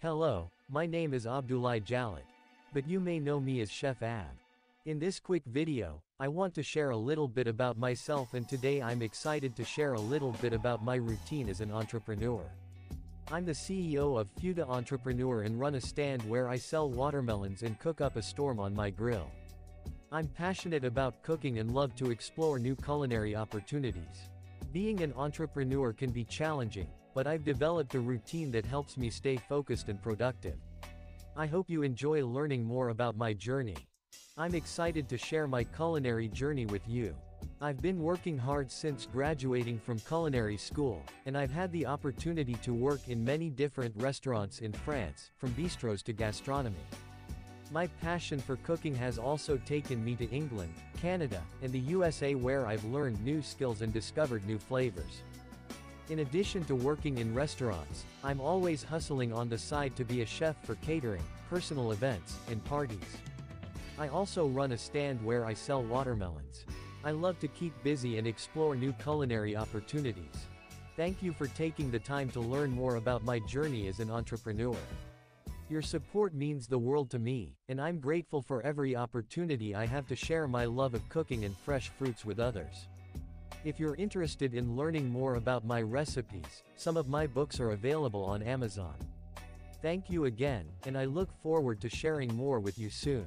Hello, my name is Abdullah Jalad. But you may know me as Chef Ab. In this quick video, I want to share a little bit about myself and today I'm excited to share a little bit about my routine as an entrepreneur. I'm the CEO of Futa Entrepreneur and run a stand where I sell watermelons and cook up a storm on my grill. I'm passionate about cooking and love to explore new culinary opportunities. Being an entrepreneur can be challenging, but I've developed a routine that helps me stay focused and productive. I hope you enjoy learning more about my journey. I'm excited to share my culinary journey with you. I've been working hard since graduating from culinary school, and I've had the opportunity to work in many different restaurants in France, from bistros to gastronomy. My passion for cooking has also taken me to England, Canada, and the USA where I've learned new skills and discovered new flavors. In addition to working in restaurants, I'm always hustling on the side to be a chef for catering, personal events, and parties. I also run a stand where I sell watermelons. I love to keep busy and explore new culinary opportunities. Thank you for taking the time to learn more about my journey as an entrepreneur. Your support means the world to me, and I'm grateful for every opportunity I have to share my love of cooking and fresh fruits with others. If you're interested in learning more about my recipes, some of my books are available on Amazon. Thank you again, and I look forward to sharing more with you soon.